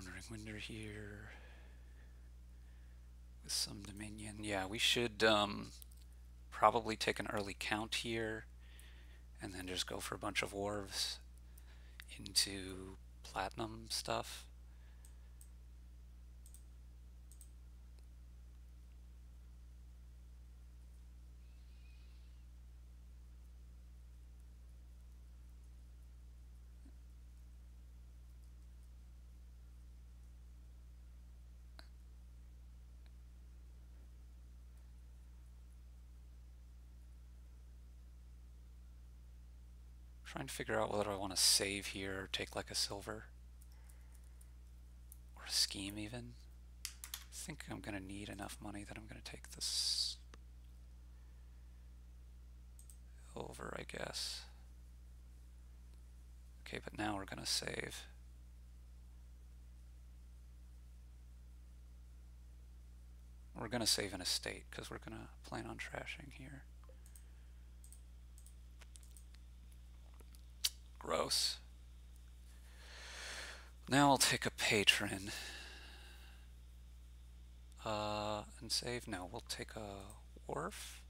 Wandering Winder here with some Dominion. Yeah, we should um, probably take an early count here and then just go for a bunch of wharves into platinum stuff. Trying to figure out whether I want to save here or take like a silver or a scheme even. I think I'm going to need enough money that I'm going to take this over, I guess. Okay, but now we're going to save. We're going to save an estate because we're going to plan on trashing here. Gross. Now I'll take a patron. Uh, and save? No, we'll take a wharf.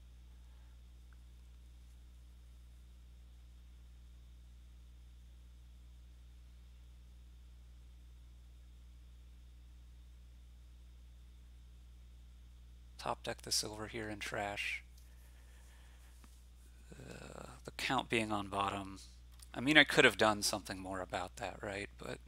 Top deck the silver here in trash. Uh, the count being on bottom I mean, I could have done something more about that, right? But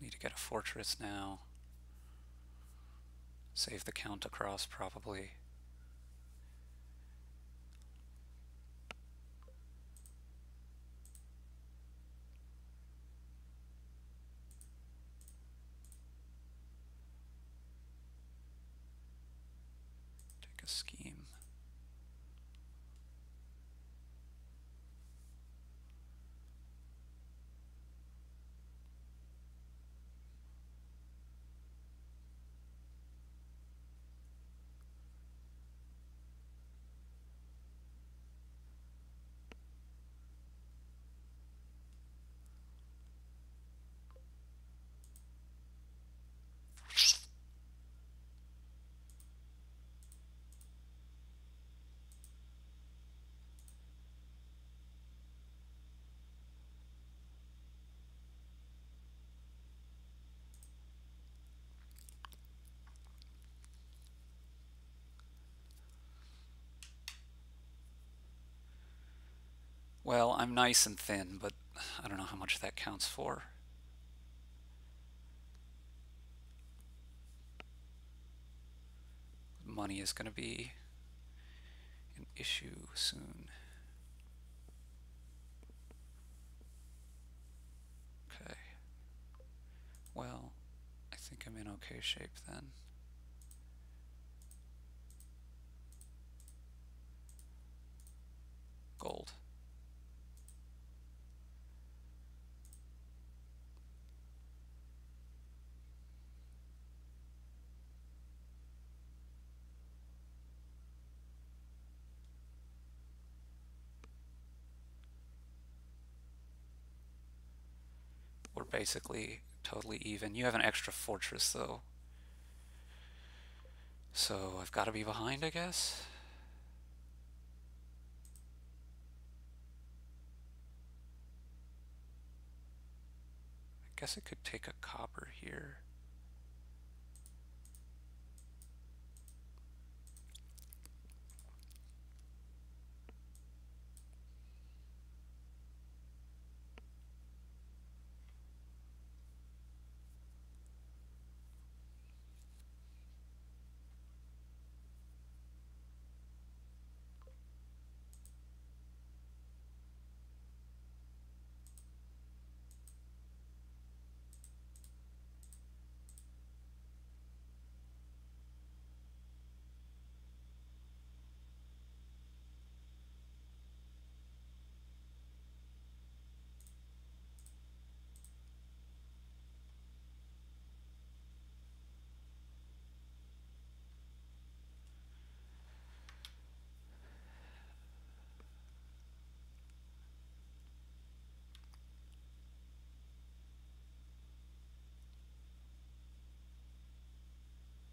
Need to get a fortress now. Save the count across probably. Take a scheme. Well, I'm nice and thin, but I don't know how much that counts for. Money is going to be an issue soon. Okay. Well, I think I'm in okay shape then. Gold. we're basically totally even. You have an extra fortress though. So I've got to be behind, I guess. I guess I could take a copper here.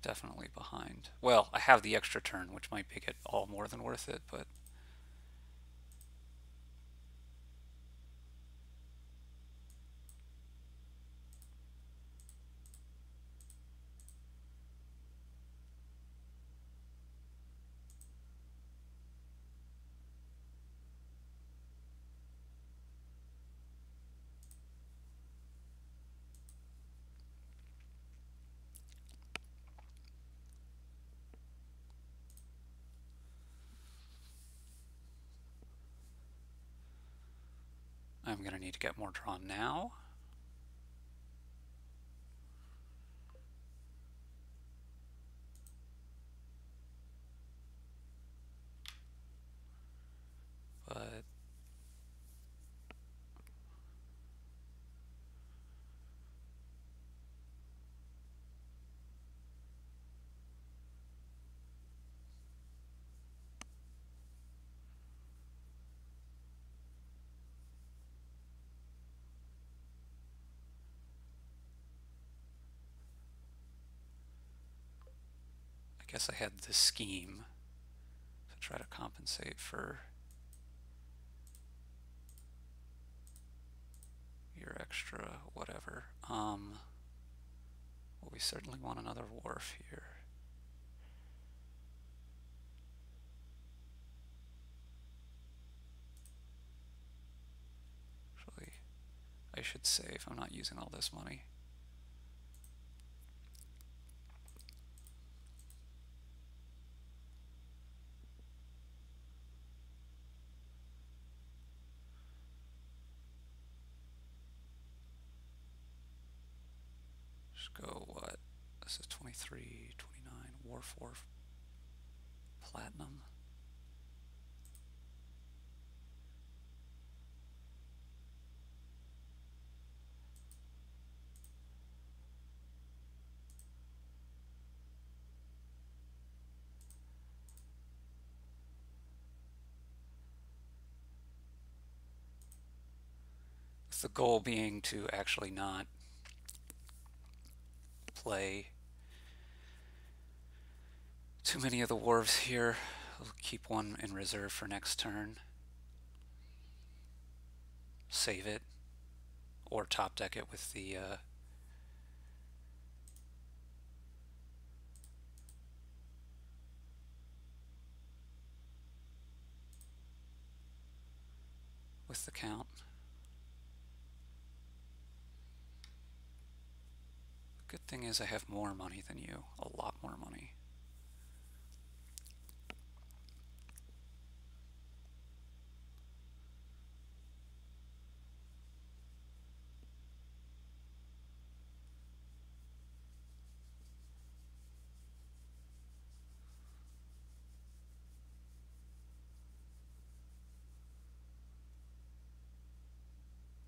Definitely behind. Well, I have the extra turn, which might make it all more than worth it, but... I'm going to need to get more drawn now. But guess I had this scheme to try to compensate for your extra whatever. Um, well, we certainly want another wharf here. Actually, I should save. I'm not using all this money. go what? This is 23, 29, Wharf Wharf Platinum. The goal being to actually not play too many of the wharves here. I'll keep one in reserve for next turn. Save it. Or top deck it with the uh, with the count. Good thing is I have more money than you, a lot more money.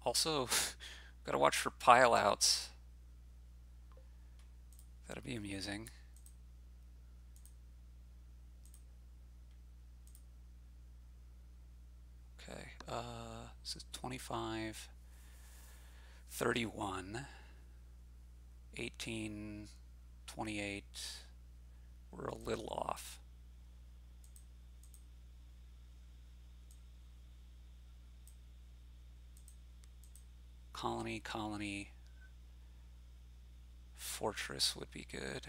Also, gotta watch for pileouts. That'll be amusing. Okay, uh, this is 25, 31, 18, 28. We're a little off. Colony, colony, fortress would be good.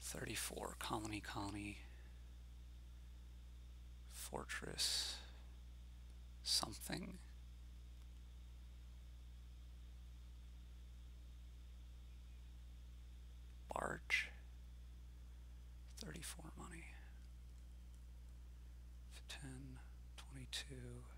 Thirty-four colony, colony, fortress, something. Large. 34 money. 10, 22.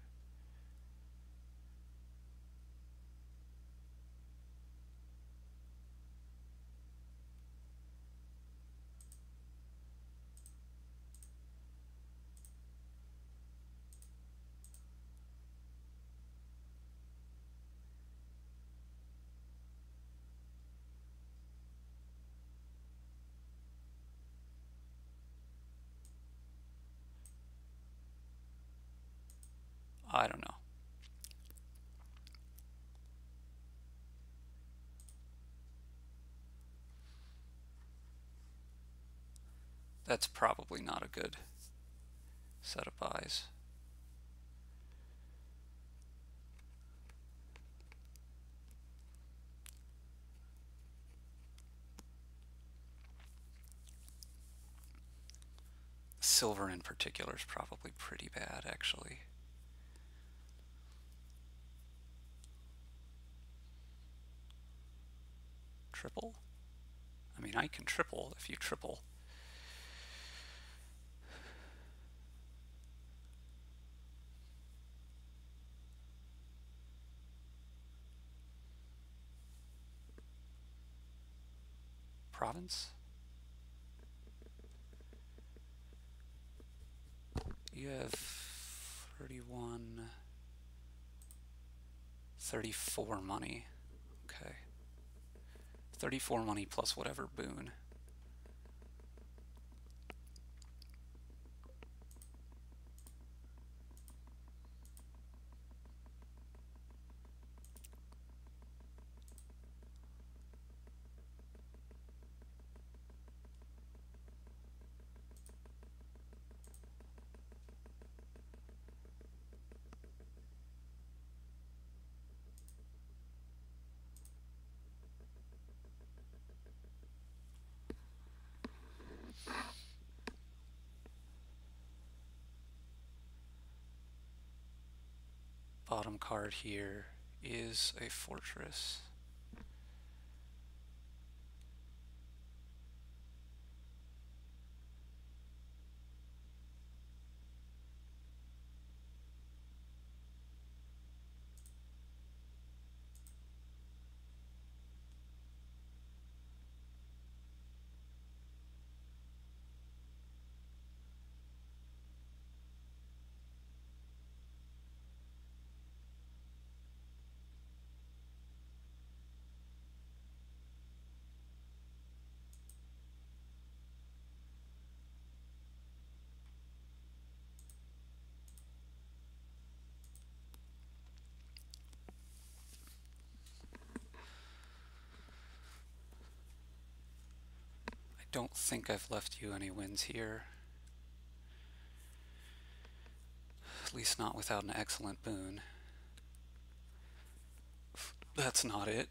I don't know. That's probably not a good set of eyes. Silver in particular is probably pretty bad, actually. Triple? I mean, I can triple if you triple. Province? You have 31, 34 money. Okay. 34 money plus whatever boon. Bottom card here is a fortress. Don't think I've left you any wins here. At least not without an excellent boon. That's not it.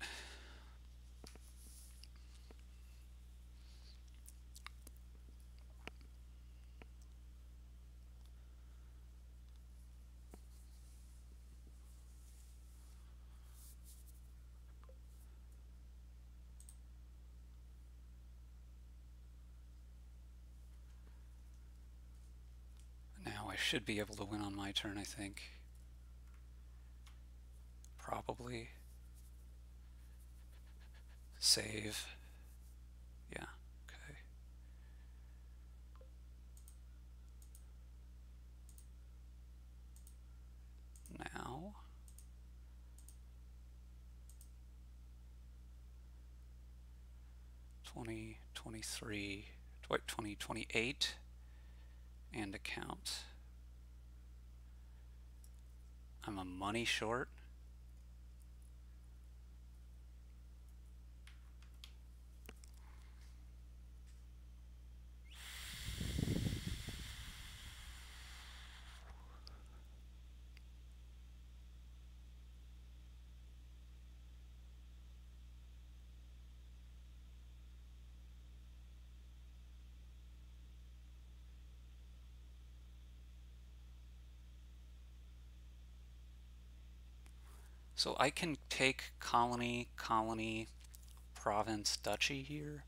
Should be able to win on my turn, I think. Probably. Save. Yeah, okay. Now. Twenty, twenty-three, twenty, twenty-eight, and account. I'm a money short. So I can take colony, colony, province, duchy here.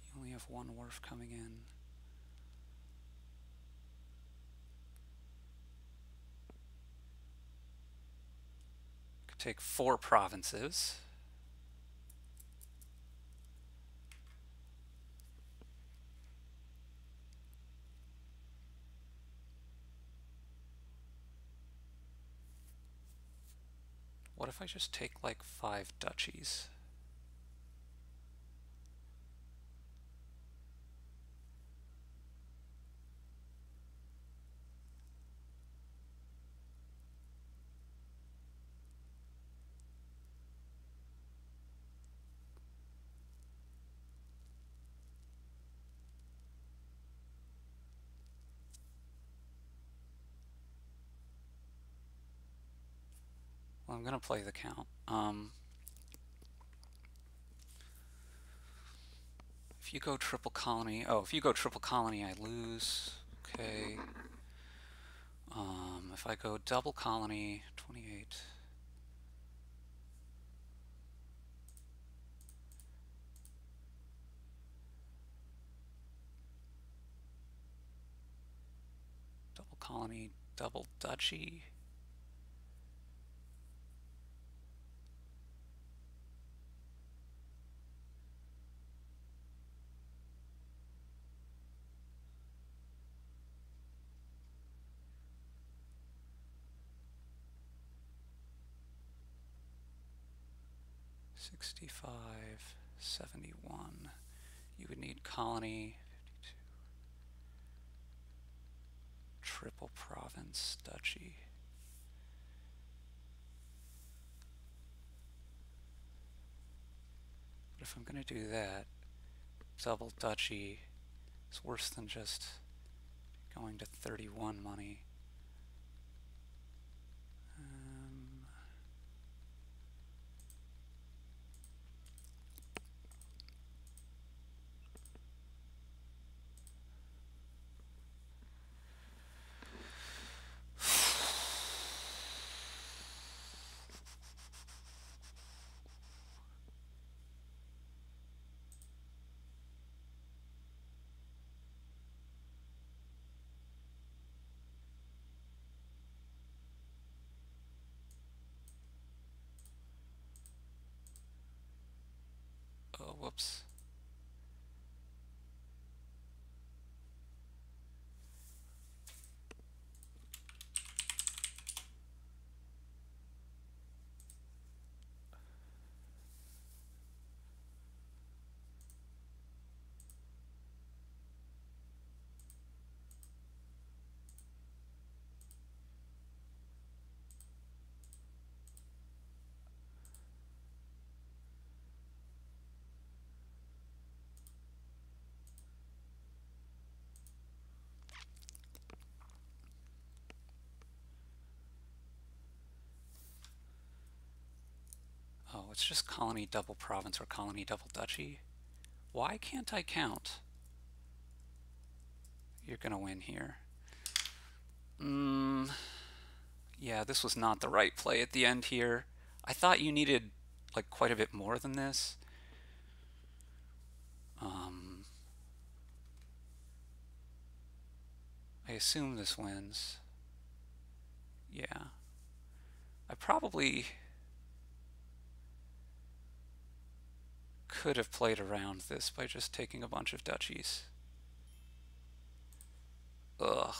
You only have one wharf coming in. Could take four provinces. What if I just take like five duchies? I'm gonna play the count. Um, if you go triple colony, oh, if you go triple colony, I lose. Okay. Um, if I go double colony, 28. Double colony, double duchy. Sixty-five, seventy-one. You would need colony, fifty-two. Triple province, duchy. But if I'm going to do that, double duchy is worse than just going to 31 money. Um, oh, it's just colony double province or colony double duchy. Why can't I count? You're gonna win here. Mm, yeah, this was not the right play at the end here. I thought you needed like quite a bit more than this. Um, I assume this wins. Yeah. I probably could have played around this by just taking a bunch of duchies. Ugh.